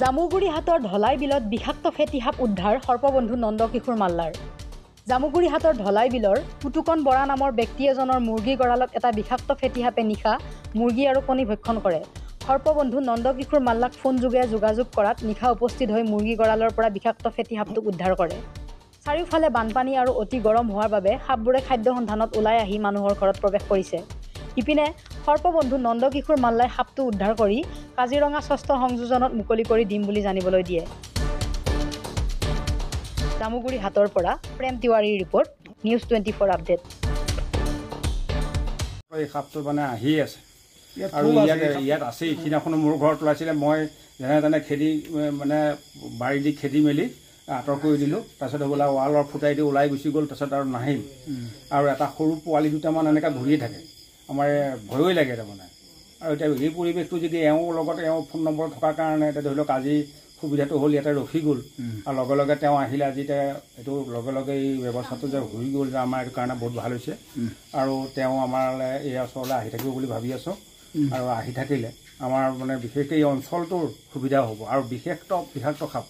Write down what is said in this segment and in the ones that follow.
জামুগুৰি হাটৰ ঢলাই বিলত বিষাক্ত ফেটি সাপ উদ্ধাৰ সৰ্পবন্ধু নন্দকিশোৰ মাল্লাৰ। জামুগুৰি হাটৰ ঢলাই বিলৰ পুতুকন বৰা নামৰ ব্যক্তি এজনৰ মুৰ্গী গঁড়ালত এটা বিষাক্ত ফেটি সাপে নিশা মুৰ্গী আৰু কণী ভক্ষণ কৰে। সৰ্পবন্ধু নন্দকিশোৰ মাল্লাক ফোনযোগে যোগাযোগ কৰাত নিশা উপস্থিত হৈ মুৰ্গী গঁড়ালৰ পৰা বিষাক্ত ফেটি সাপটোক উদ্ধাৰ কৰে। চাৰিওফালে বানপানী আৰু অতি গৰম হোৱাৰ বাবে সাপবোৰে খাদ্য সন্ধানত ওলাই আহি মানুহৰ ঘৰত প্ৰৱেশ কৰিছে। ইপিনে সৰ্পবন্ধু নন্দকিশোৰ মাল্লাই সাপটো উদ্ধাৰ কৰি কাজিৰঙা ষষ্ঠ সংযোজনত মুকলি কৰি দিম বুলি জানিবলৈ দিয়ে। জামুগুৰি হাটৰ পৰা Prem তিৱাৰীৰ report news twenty four update. এই সাপটো মানে আহিয়ে আছে। আৰু ইয়াত ইয়াত আছেই সিদিনাখনো মোৰ ঘৰত ওলাইছিলে। মই যেনে তেনে খেদি মানে বাৰী দি খেদি মেলি আঁতৰ কৰি দিলোঁ। তাৰপিছত বোলা ৱালৰ ফুটাই দি ওলাই গুচি গ'ল তাৰপিছত আৰু নাহিল। আৰু এটা সৰু পোৱালি দুটামান এনেকৈ ঘূৰিয়ে থাকে। আমাৰ ভয়ই লাগে তাৰমানে। আৰু এতিয়া এই পৰিৱেশটো যদি এওঁৰ লগত এওঁ ফোন নম্বৰ থকাৰ কাৰণে এতিয়া ধৰি লওক আজি সুবিধাটো হ'ল ইয়াতে ৰখি গ'ল। আৰু লগে লগে তেওঁ আহিলে আজি এতিয়া এইটো লগে লগে এই ব্যৱস্থাটো যে হৈ গ'ল যে আমাৰ এইটো কাৰণে বহুত ভাল হৈছে। আৰু তেওঁ আমালৈ এই ওচৰলৈ আহি থাকিব বুলি ভাবি আছোঁ। আৰু আহি থাকিলে আমাৰ মানে বিশেষকৈ এই অঞ্চলটোৰ সুবিধা হ'ব। আৰু বিশেষত বিষাক্ত সাপ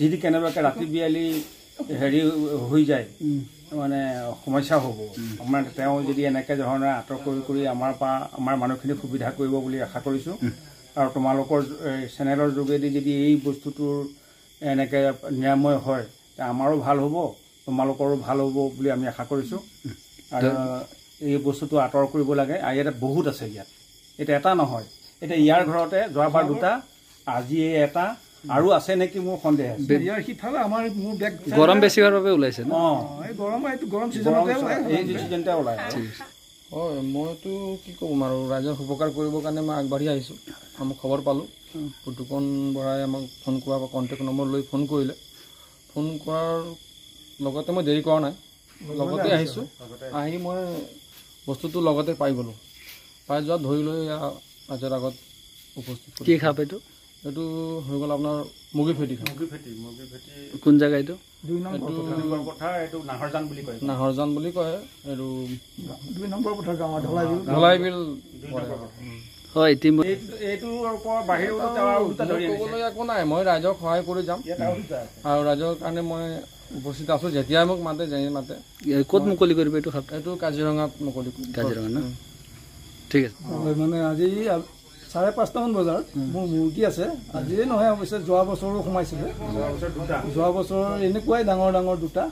যদি কেনেবাকৈ ৰাতি বিয়ালি হেৰি হৈ যায়। মানে সমস্যা হ'ব। আমাৰ তেওঁ যদি এনেকৈ ধৰণে আঁতৰ কৰি কৰি আমাৰ পৰা আমাৰ মানুহখিনি সুবিধা কৰিব বুলি আশা কৰিছোঁ আৰু তোমালোকৰ চেনেলৰ যোগেদি যদি এই বস্তুটোৰ এনেকৈ নিৰাময় হয় আমাৰো ভাল হ'ব তোমালোকৰো ভাল হ'ব বুলি আমি আশা কৰিছোঁ। আৰু এই বস্তুটো আঁতৰ কৰিব লাগে। আৰু ইয়াতে বহুত আছে ইয়াত। এতিয়া এটা নহয়। এতিয়া ইয়াৰ ঘৰতে যোৱাবাৰ দুটা আজি এই এটা আৰু আছে নেকি মোৰ সন্দেহ? আছে ইয়াৰ সিফালে আমাৰ মোৰ বেগ গৰম বেছি হোৱাৰ বাবে ওলাইছে ন? এই গৰম এইটো গৰম ছিজনতে হয় মইতো কি ক'ম আৰু ৰাইজক উপকাৰ কৰিবৰ কাৰণে মই আগবাঢ়ি আহিছোঁ। মই খবৰ পালোঁ। পুতুকন বৰাই আমাক ফোন কৰা বা কণ্টেক্ট নম্বৰ লৈ ফোন কৰিলে। ফোন কৰাৰ লগতে মই দেৰি কৰা নাই। লগতে আহিছোঁ। আহি মই বস্তুটো লগতে পাই গ'লোঁ। পাই যোৱাত ধৰি লৈ ৰাইজৰ আগত উপস্থিত কি। সাপ এইটো? এইটো হৈ গ'ল আপোনাৰ মুগী ফেটি। মুৰ্গী ফেটি মুৰ্গী ফেটি। কোন জেগা এইটো? দুই নম্বৰ পথাৰ। এইটো নাহৰজান বুলি কয়। নাহৰজান বুলি কয় এইটো দুই নম্বৰ পথাৰ গাঁও ঢলাই বিল ঢলাই বিল হয় ইতিমধ্যে এইটোৰ আৰু ধৰি আনিছে। ক'বলৈ একো নাই মই ৰাইজক সহায় কৰি যাম। আৰু আৰু ৰাইজৰ কাৰণে মই উপস্থিত আছোঁ যেতিয়াই মোক মাতে যেনি মাতে। ক'ত মুকলি কৰিব এইটো এইটো কাজিৰঙাত মুকলি। কাজিৰঙা ন? ঠিক আছে। মানে আজি চাৰে পাঁচটামান বজাত মোৰ মুৰ্গী আছে। আজিয়ে নহয় অৱশ্যে যোৱা বছৰো সোমাইছিলে। যোৱা বছৰ এনেকুৱাই ডাঙৰ ডাঙৰ দুটা।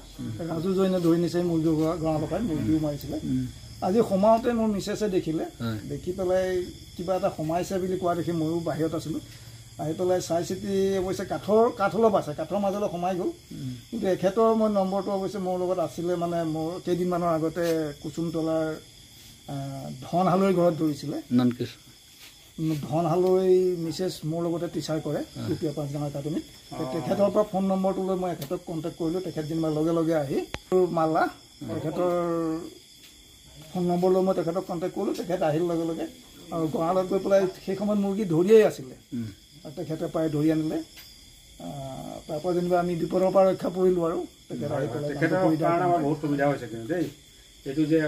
ৰাজু জৈনে ধৰি নিছে মুৰ্গী গঁড়ালৰ পৰাই মুৰ্গীও মাৰিছিলে। আজি সোমাওঁতে মোৰ মিছেছে দেখিলে। দেখি পেলাই কিবা এটা সোমাইছে বুলি কোৱা দেখি ময়ো বাহিৰত আছিলোঁ। আহি পেলাই চাই চিতি অৱশ্যে কাঠৰ কাঠ অলপ আছে কাঠৰ মাজলৈ সোমাই গ'ল। কিন্তু এখেতৰ মই নম্বৰটো অৱশ্যে মোৰ লগত আছিলে মানে মোৰ কেইদিনমানৰ আগতে কুচুমতলাৰ ধন হালৈ ঘৰত ধৰিছিলে। ধন হালৈ মিছেছ মোৰ লগতে টিচাৰ কৰে ইউ পি পাঁচগাঁও একাডেমীত। তেখেতৰ পৰা ফোন নম্বৰটো লৈ মই এখেতক কণ্টেক্ট কৰিলোঁ তেখেত যেনিবা লগে লগে আহি মালা তেখেতৰ ফোন নম্বৰ লৈ মই তেখেতক কণ্টেক্ট কৰিলোঁ তেখেত আহিল লগে লগে। আৰু গঁৰালত গৈ পেলাই সেই সময়ত মুৰ্গী ধৰিয়েই আছিলে। আৰু তেখেতে প্ৰায় ধৰি আনিলে। আহ, তাৰ পৰা যেনিবা আমি বিপদৰ পৰা ৰক্ষা পৰিলোঁ আৰু। তেখেত আহি পেলাই বহুত সুবিধা হৈছে কিন্তু দেই। এইটো যে